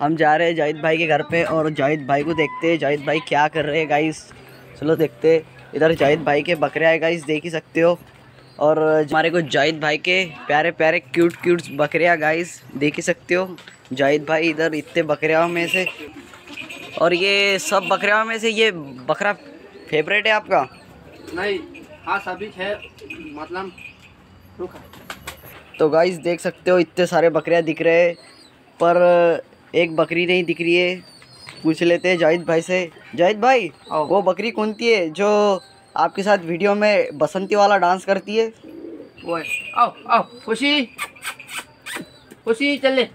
हम जा रहे हैं जाहिद भाई के घर पे और जाहिद भाई को देखते हैं जाहिद भाई क्या कर रहे हैं गाइस चलो देखते इधर जाहिद भाई के बकरे आए गाइस देख ही सकते हो। और हमारे को जाहिद भाई के प्यारे प्यारे क्यूट क्यूट बकरियाँ गाइस देख ही सकते हो। जाहिद भाई इधर इतने बकरियाओं में से और ये सब बकरियाओं में से ये बकरा फेवरेट है आपका? नहीं हाँ सभी है मतलब तो गाइस देख सकते हो इतने सारे बकरियाँ दिख रहे हैं। पर एक बकरी नहीं दिख रही है। पूछ लेते हैं जाहिद भाई से। जाहिद भाई वो बकरी कौन सी है जो आपके साथ वीडियो में बसंती वाला डांस करती है? वो है। आओ आओ खुशी। खुशी चल ले।